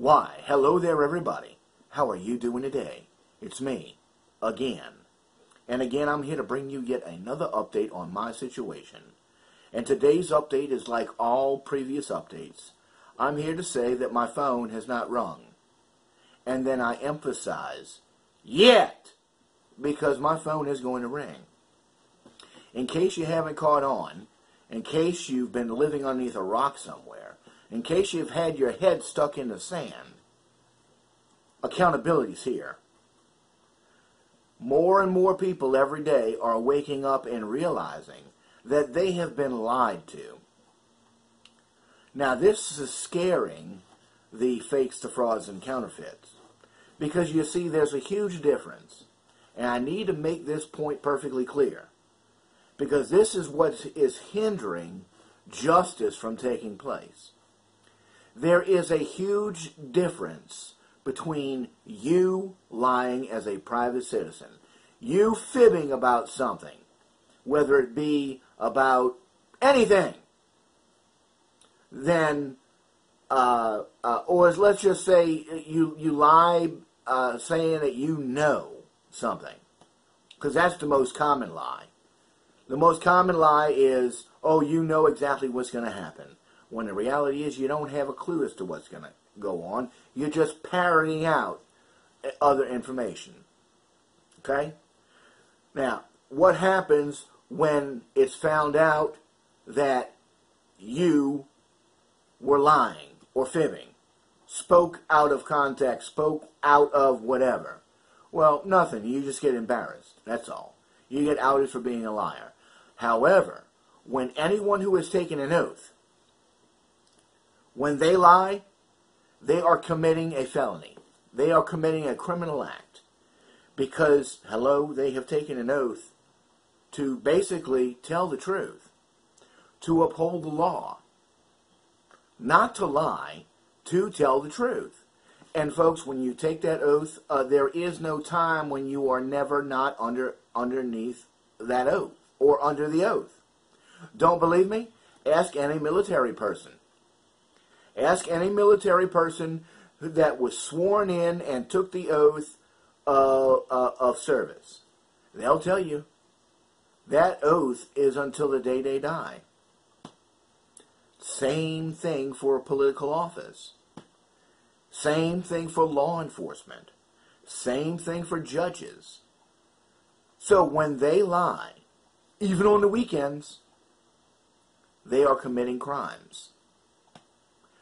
Why, hello there, everybody. How are you doing today? It's me, again. And again, I'm here to bring you yet another update on my situation. And today's update is like all previous updates. I'm here to say that my phone has not rung. And then I emphasize, yet, because my phone is going to ring. In case you haven't caught on, in case you've been living underneath a rock somewhere, in case you've had your head stuck in the sand, accountability's here. More and more people every day are waking up and realizing that they have been lied to. Now, this is scaring the fakes, the frauds, and counterfeits. Because you see, there's a huge difference. And I need to make this point perfectly clear. Because this is what is hindering justice from taking place. There is a huge difference between you lying as a private citizen, you fibbing about something, whether it be about anything, then, uh, uh, or let's just say you you lie uh, saying that you know something, because that's the most common lie. The most common lie is, oh, you know exactly what's going to happen. When the reality is, you don't have a clue as to what's going to go on. You're just parroting out other information. Okay? Now, what happens when it's found out that you were lying or fibbing, spoke out of context, spoke out of whatever? Well, nothing. You just get embarrassed. That's all. You get outed for being a liar. However, when anyone who has taken an oath, when they lie, they are committing a felony. They are committing a criminal act. Because, hello, they have taken an oath to basically tell the truth, to uphold the law, not to lie, to tell the truth. And folks, when you take that oath, uh, there is no time when you are never not under underneath that oath or under the oath. Don't believe me? Ask any military person. Ask any military person that was sworn in and took the oath uh, uh, of service. They'll tell you that oath is until the day they die. Same thing for a political office. Same thing for law enforcement. Same thing for judges. So when they lie, even on the weekends, they are committing crimes.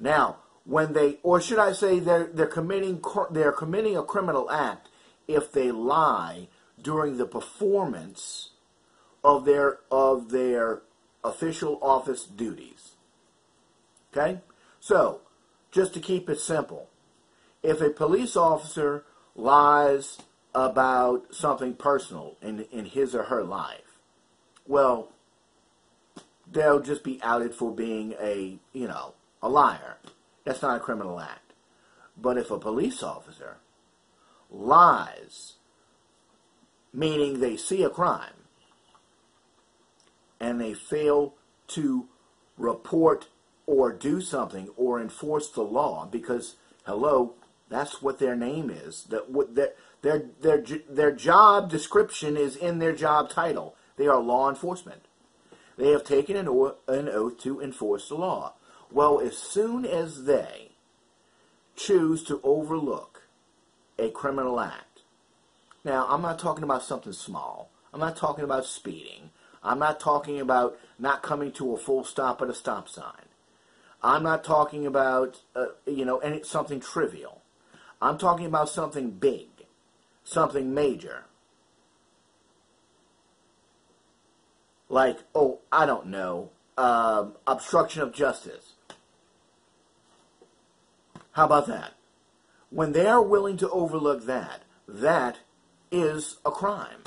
Now, when they, or should I say, they're they're committing they're committing a criminal act if they lie during the performance of their of their official office duties. Okay, so just to keep it simple, if a police officer lies about something personal in in his or her life, well, they'll just be outed for being a you know a liar. That's not a criminal act. But if a police officer lies, meaning they see a crime, and they fail to report or do something or enforce the law, because, hello, that's what their name is. That what their their their their job description is in their job title. They are law enforcement. They have taken an, an oath to enforce the law. Well, as soon as they choose to overlook a criminal act, now I'm not talking about something small. I'm not talking about speeding. I'm not talking about not coming to a full stop at a stop sign. I'm not talking about uh, you know any, something trivial. I'm talking about something big, something major. Like, oh, I don't know, um, obstruction of justice. How about that? When they are willing to overlook that, that is a crime.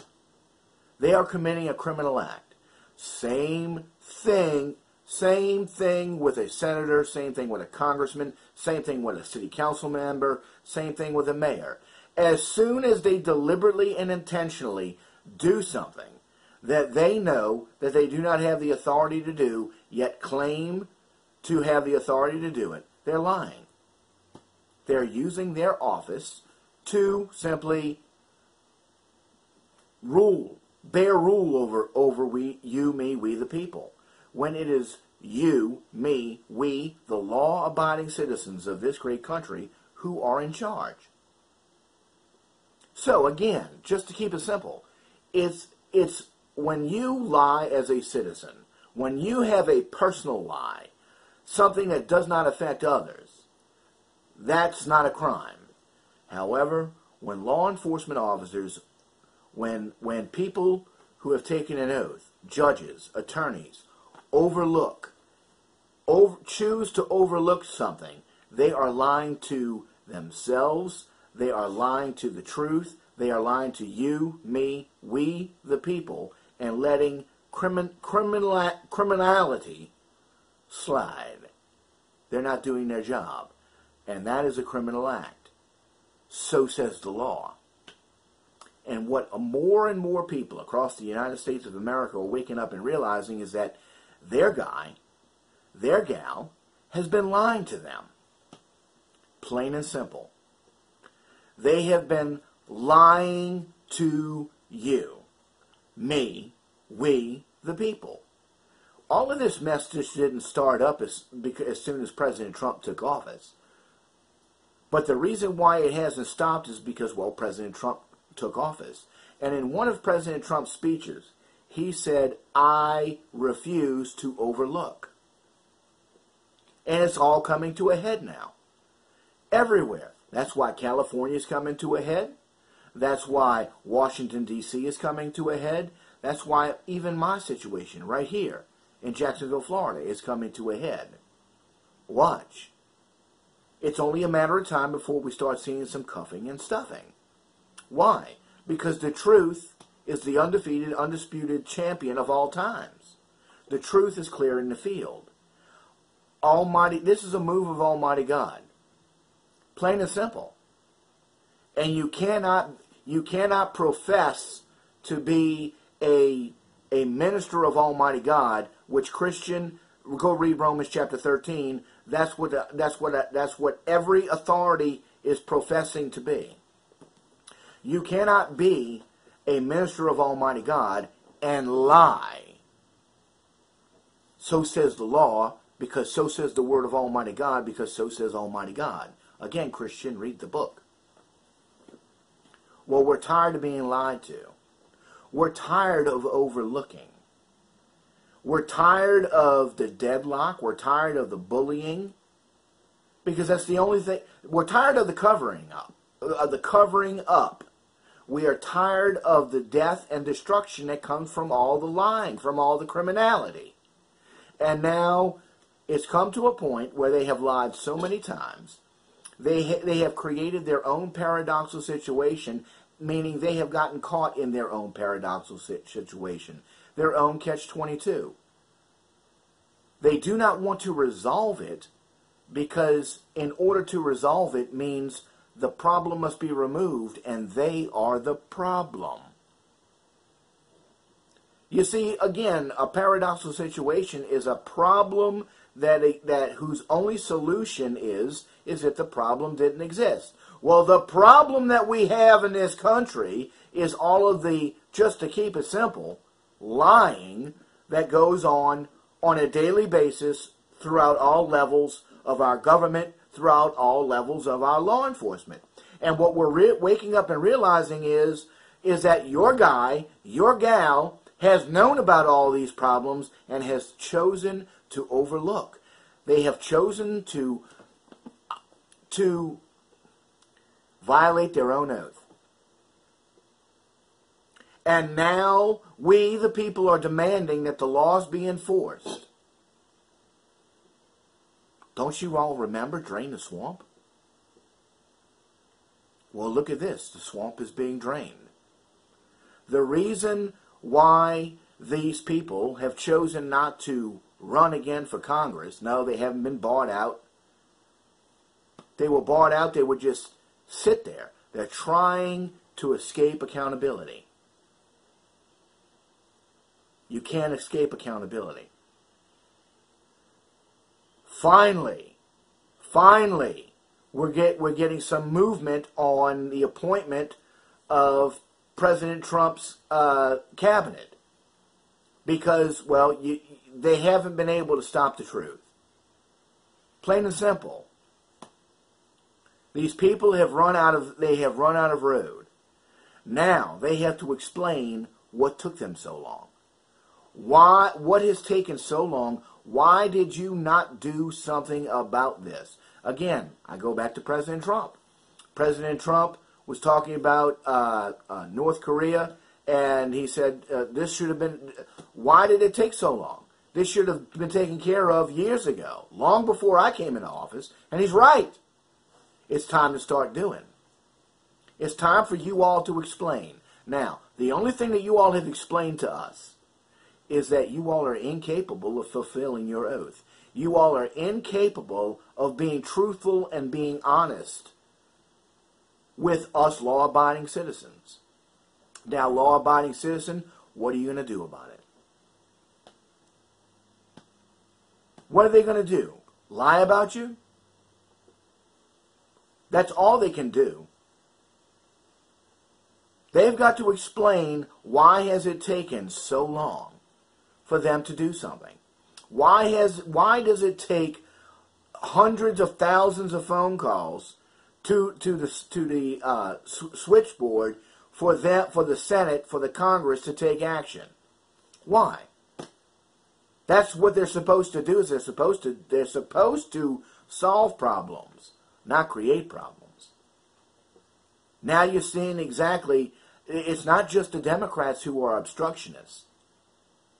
They are committing a criminal act. Same thing, same thing with a senator, same thing with a congressman, same thing with a city council member, same thing with a mayor. As soon as they deliberately and intentionally do something that they know that they do not have the authority to do, yet claim to have the authority to do it, they're lying. They're using their office to simply rule, bear rule over over we, you, me, we the people. When it is you, me, we, the law-abiding citizens of this great country who are in charge. So again, just to keep it simple, it's it's when you lie as a citizen, when you have a personal lie, something that does not affect others, that's not a crime. However, when law enforcement officers, when when people who have taken an oath, judges, attorneys, overlook, over, choose to overlook something, they are lying to themselves, they are lying to the truth, they are lying to you, me, we, the people, and letting crimin, criminal, criminality slide. They're not doing their job. And that is a criminal act. So says the law. And what more and more people across the United States of America are waking up and realizing is that their guy, their gal, has been lying to them. Plain and simple. They have been lying to you, me, we, the people. All of this mess just didn't start up as, as soon as President Trump took office. But the reason why it hasn't stopped is because, well, President Trump took office. And in one of President Trump's speeches, he said, I refuse to overlook. And it's all coming to a head now. Everywhere. That's why California is coming to a head. That's why Washington, D.C. is coming to a head. That's why even my situation right here in Jacksonville, Florida is coming to a head. Watch. It's only a matter of time before we start seeing some cuffing and stuffing. Why? Because the truth is the undefeated, undisputed champion of all times. The truth is clear in the field. Almighty, this is a move of Almighty God. Plain and simple. And you cannot you cannot profess to be a a minister of Almighty God, which Christian go read Romans chapter 13. That's what that's what that's what every authority is professing to be. You cannot be a minister of Almighty God and lie. So says the law, because so says the word of Almighty God, because so says Almighty God. Again, Christian, read the book. Well, we're tired of being lied to. We're tired of overlooking. We're tired of the deadlock. We're tired of the bullying. Because that's the only thing. We're tired of the covering up. Of the covering up. We are tired of the death and destruction that comes from all the lying, from all the criminality. And now it's come to a point where they have lied so many times they, ha- they have created their own paradoxical situation, meaning they have gotten caught in their own paradoxical situation, their own catch 22. They do not want to resolve it because, in order to resolve it, means the problem must be removed, and they are the problem. You see, again, a paradoxical situation is a problem that that whose only solution is is that the problem didn't exist. Well, the problem that we have in this country is all of the just to keep it simple, lying that goes on on a daily basis throughout all levels of our government, throughout all levels of our law enforcement. And what we're re- waking up and realizing is is that your guy, your gal has known about all these problems and has chosen to overlook. They have chosen to to violate their own oath. And now we, the people, are demanding that the laws be enforced. Don't you all remember Drain the Swamp? Well, look at this. The swamp is being drained. The reason why these people have chosen not to run again for Congress. No, they haven't been bought out. They were bought out, they would just sit there. They're trying to escape accountability. You can't escape accountability. Finally, finally, we're get we're getting some movement on the appointment of President Trump's uh, cabinet because well you, they haven't been able to stop the truth. Plain and simple. These people have run out of they have run out of road. Now they have to explain what took them so long. Why what has taken so long? Why did you not do something about this? Again, I go back to President Trump. President Trump was talking about uh, uh, North Korea, and he said uh, this should have been. Why did it take so long? This should have been taken care of years ago, long before I came into office. And he's right. It's time to start doing. It's time for you all to explain. Now, the only thing that you all have explained to us is that you all are incapable of fulfilling your oath. You all are incapable of being truthful and being honest with us law abiding citizens. Now, law abiding citizen, what are you going to do about it? What are they going to do? Lie about you? That's all they can do. They've got to explain why has it taken so long for them to do something. Why has why does it take hundreds of thousands of phone calls to to the to the uh, switchboard for them for the Senate for the Congress to take action? Why? That's what they're supposed to do. Is they're supposed to they're supposed to solve problems, not create problems. Now you're seeing exactly. It's not just the Democrats who are obstructionists.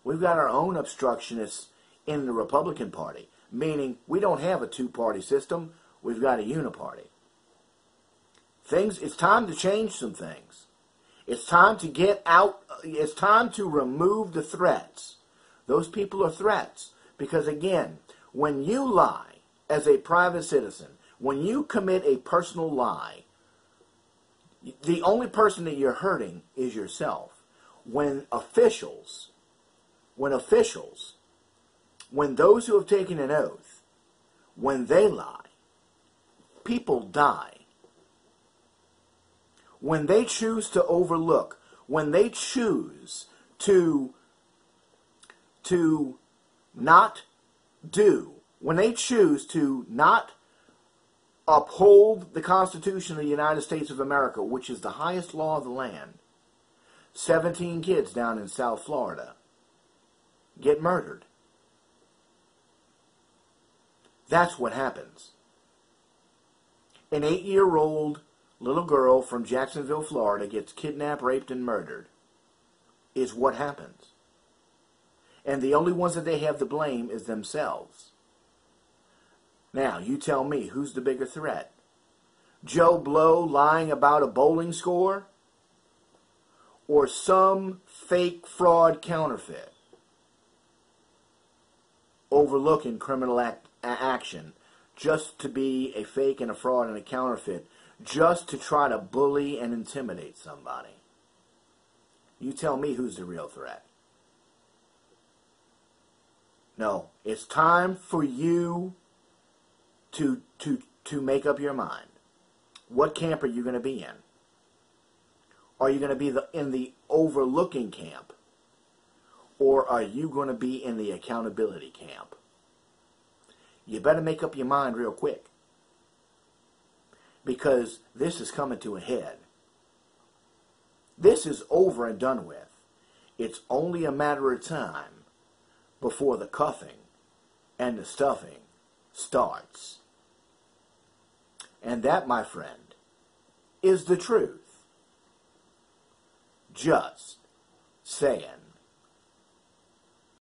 We've got our own obstructionists in the Republican Party, meaning we don't have a two-party system. We've got a uniparty. Things. It's time to change some things. It's time to get out. It's time to remove the threats. Those people are threats because again, when you lie as a private citizen, when you commit a personal lie, the only person that you're hurting is yourself. When officials, when officials when those who have taken an oath, when they lie, people die. When they choose to overlook, when they choose to, to not do, when they choose to not uphold the Constitution of the United States of America, which is the highest law of the land, 17 kids down in South Florida get murdered. That's what happens. An eight year old little girl from Jacksonville, Florida gets kidnapped, raped, and murdered. Is what happens. And the only ones that they have to blame is themselves. Now, you tell me, who's the bigger threat? Joe Blow lying about a bowling score? Or some fake fraud counterfeit? Overlooking criminal act action just to be a fake and a fraud and a counterfeit, just to try to bully and intimidate somebody. You tell me who's the real threat. No, it's time for you to to to make up your mind. What camp are you going to be in? Are you going to be the, in the overlooking camp? Or are you going to be in the accountability camp? you better make up your mind real quick. Because this is coming to a head. This is over and done with. It's only a matter of time before the cuffing and the stuffing starts. And that, my friend, is the truth. Just saying.